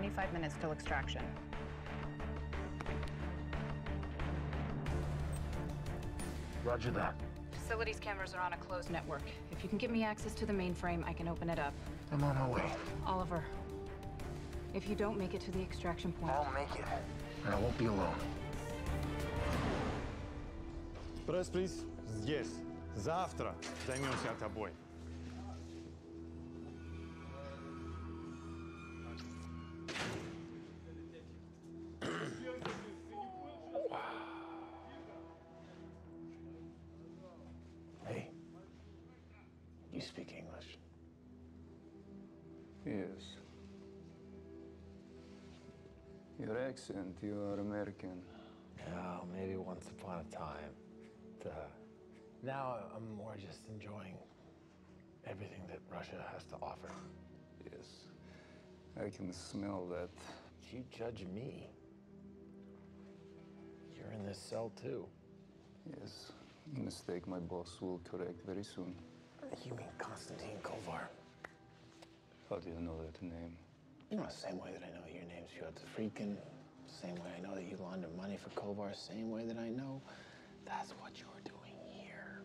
25 minutes till extraction. Roger that. Facilities cameras are on a closed network. If you can give me access to the mainframe, I can open it up. I'm on my way. Oliver, if you don't make it to the extraction point... I'll make it. And I won't be alone. Пресс, плиз. Здесь. Завтра займемся тобой. You speak English? Yes. Your accent, you are American. Oh, maybe once upon a time. Uh, now I'm more just enjoying everything that Russia has to offer. Yes. I can smell that. You judge me. You're in this cell too. Yes. Mistake my boss will correct very soon. How do you know that name? You know, the same way that I know your name's Piotr Friedkin, same way I know that you laundered money for Kovar, same way that I know that's what you're doing here.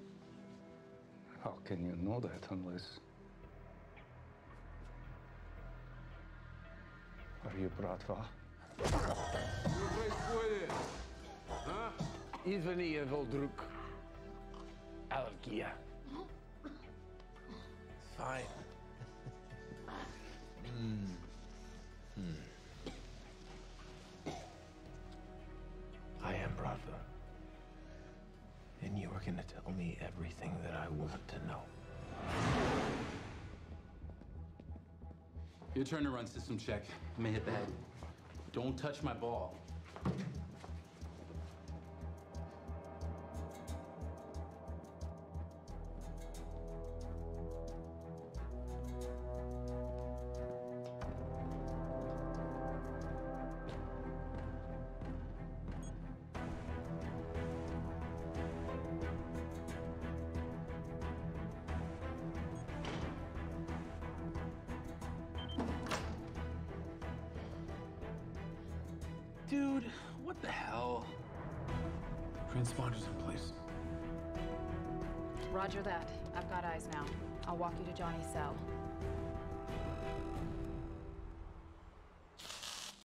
How can you know that unless... Are you братва? Что происходит? А? Извини, я вел друг. Аллергия. Fine. To tell me everything that I want to know. Your turn to run system check. I'm hit the head. Don't touch my ball. Dude, what the hell? Transponder's in place. Roger that. I've got eyes now. I'll walk you to Johnny's cell.